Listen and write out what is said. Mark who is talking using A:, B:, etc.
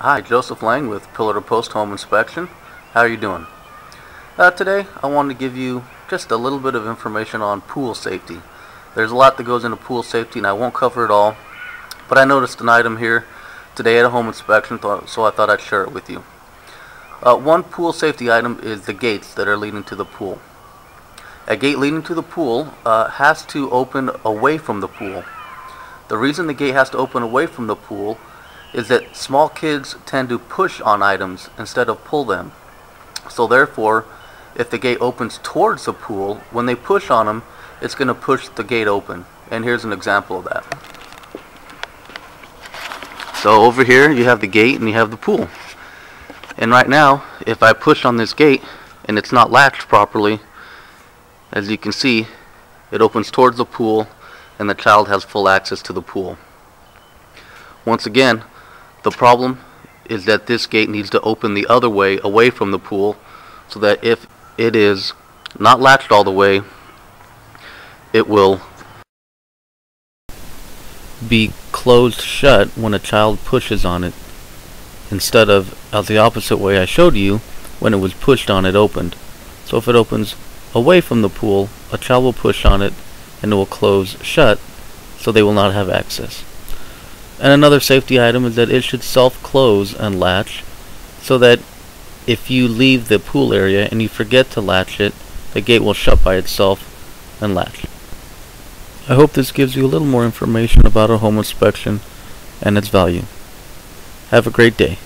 A: Hi, Joseph Lang with Pillar to Post Home Inspection. How are you doing? Uh, today, I wanted to give you just a little bit of information on pool safety. There's a lot that goes into pool safety, and I won't cover it all, but I noticed an item here today at a home inspection, so I thought I'd share it with you. Uh, one pool safety item is the gates that are leading to the pool. A gate leading to the pool uh, has to open away from the pool. The reason the gate has to open away from the pool is that small kids tend to push on items instead of pull them. So therefore, if the gate opens towards the pool, when they push on them, it's going to push the gate open. And here's an example of that. So over here, you have the gate and you have the pool. And right now, if I push on this gate and it's not latched properly, as you can see, it opens towards the pool and the child has full access to the pool. Once again, the problem is that this gate needs to open the other way away from the pool so that if it is not latched all the way, it will be closed shut when a child pushes on it instead of out the opposite way I showed you when it was pushed on it opened. So if it opens away from the pool, a child will push on it and it will close shut so they will not have access. And another safety item is that it should self-close and latch so that if you leave the pool area and you forget to latch it, the gate will shut by itself and latch. I hope this gives you a little more information about a home inspection and its value. Have a great day.